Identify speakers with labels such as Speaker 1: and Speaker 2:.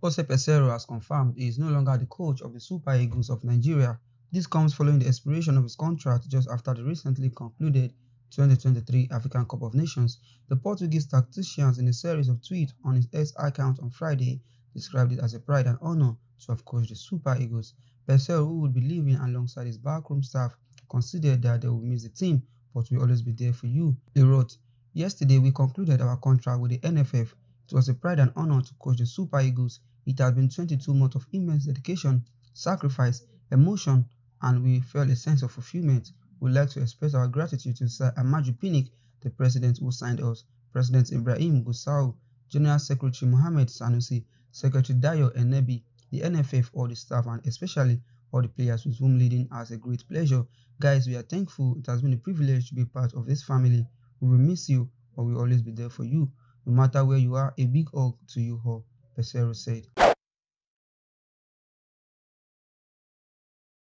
Speaker 1: Jose Peseiro has confirmed he is no longer the coach of the Super Eagles of Nigeria. This comes following the expiration of his contract just after the recently concluded 2023 African Cup of Nations. The Portuguese tactician in a series of tweets on his X account on Friday described it as a pride and honor to have coached the Super Eagles. Peseiro, who would be leaving alongside his backroom staff, considered that they would miss the team but will always be there for you. He wrote, Yesterday we concluded our contract with the NFF. It was a pride and honor to coach the Super Eagles. It has been 22 months of immense dedication, sacrifice, emotion, and we felt a sense of fulfillment. We'd like to express our gratitude to Sir Amaju Pinnick, the president who signed us, President Ibrahim Gusau, General Secretary Mohamed Sanusi, Secretary Dayo Enebi, the NFF, all the staff, and especially all the players with whom leading has a great pleasure. Guys, we are thankful. It has been a privilege to be part of this family. We will miss you, but we will always be there for you. No matter where you are, a big hug to you all, Peseiro said.